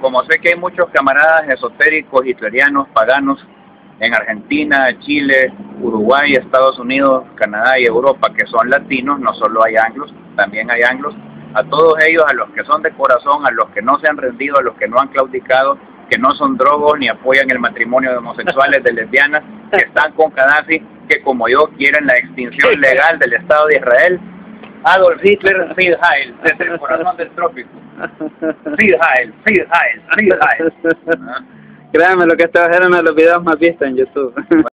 como sé que hay muchos camaradas esotéricos, hitlerianos, paganos, en Argentina, Chile, Uruguay, Estados Unidos, Canadá y Europa, que son latinos, no solo hay anglos, también hay anglos, a todos ellos, a los que son de corazón, a los que no se han rendido, a los que no han claudicado, que no son drogos ni apoyan el matrimonio de homosexuales, de lesbianas, que están con Gaddafi, que como yo quieren la extinción legal del Estado de Israel. Adolf Hitler, Fried Heil, desde el corazón del trópico. Fried Heil, Fried Heil, Fried Heil. Créanme, lo que estos eran los videos más vistos en YouTube.